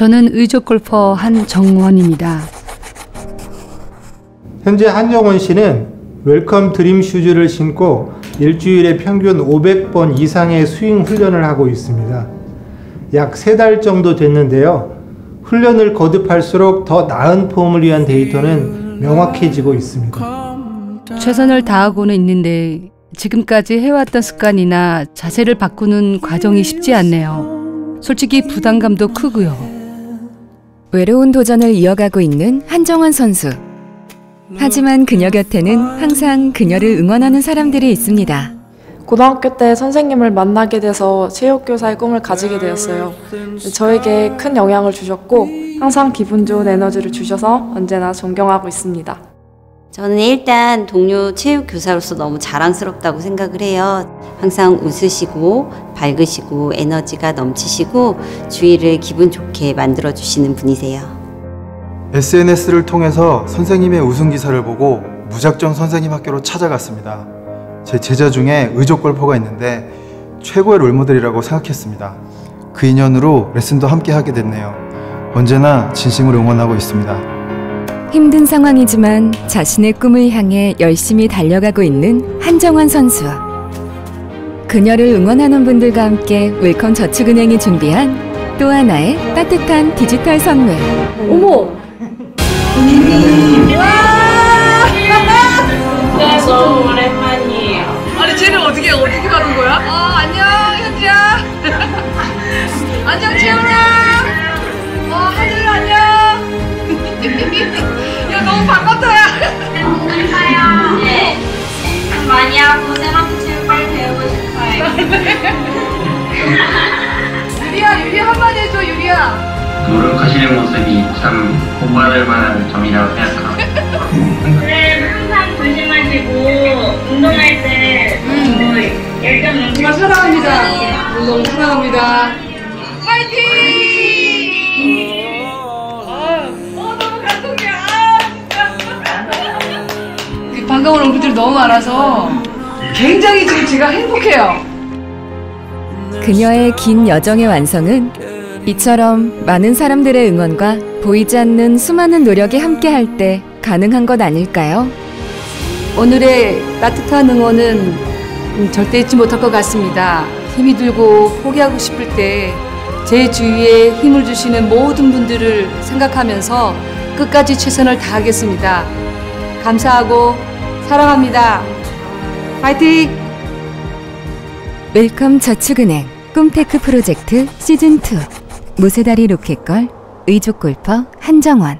저는 의족 골퍼 한정원입니다. 현재 한정원 씨는 웰컴 드림 슈즈를 신고 일주일에 평균 500번 이상의 스윙 훈련을 하고 있습니다. 약세달 정도 됐는데요. 훈련을 거듭할수록 더 나은 폼을 위한 데이터는 명확해지고 있습니다. 최선을 다하고는 있는데 지금까지 해왔던 습관이나 자세를 바꾸는 과정이 쉽지 않네요. 솔직히 부담감도 크고요. 외로운 도전을 이어가고 있는 한정원 선수. 하지만 그녀 곁에는 항상 그녀를 응원하는 사람들이 있습니다. 고등학교 때 선생님을 만나게 돼서 체육교사의 꿈을 가지게 되었어요. 저에게 큰 영향을 주셨고 항상 기분 좋은 에너지를 주셔서 언제나 존경하고 있습니다. 저는 일단 동료 체육 교사로서 너무 자랑스럽다고 생각을 해요. 항상 웃으시고 밝으시고 에너지가 넘치시고 주위를 기분 좋게 만들어 주시는 분이세요. SNS를 통해서 선생님의 우승 기사를 보고 무작정 선생님 학교로 찾아갔습니다. 제 제자 중에 의족 골퍼가 있는데 최고의 롤모델이라고 생각했습니다. 그 인연으로 레슨도 함께 하게 됐네요. 언제나 진심으로 응원하고 있습니다. 힘든 상황이지만 자신의 꿈을 향해 열심히 달려가고 있는 한정환 선수. 그녀를 응원하는 분들과 함께 웰컴 저축은행이 준비한 또 하나의 따뜻한 디지털 선물. 어머! 너무 반갑다야. 감사해요. 네. 많이 하고 세라피 체육 빨리 배우고 싶어요. 유리야 유리 한마디 해줘 유리야. 노력하시는 모습이 참 본받을 만한 점이라고 생각합니다. 네, 항상 조심하시고 운동할 때 너무 열정 넘치고 정말 사랑합니다. 너무 사랑합니다. 파이팅! 반가운 얼굴들이 너무 많아서 굉장히 지금 제가 행복해요. 그녀의 긴 여정의 완성은 이처럼 많은 사람들의 응원과 보이지 않는 수많은 노력이 함께할 때 가능한 것 아닐까요? 오늘의 따뜻한 응원은 음, 절대 잊지 못할 것 같습니다. 힘이 들고 포기하고 싶을 때 제 주위에 힘을 주시는 모든 분들을 생각하면서 끝까지 최선을 다하겠습니다. 감사하고 사랑합니다. 파이팅! 웰컴 저축은행 꿈테크 프로젝트 시즌2 무쇠다리 로켓걸 의족 골퍼 한정원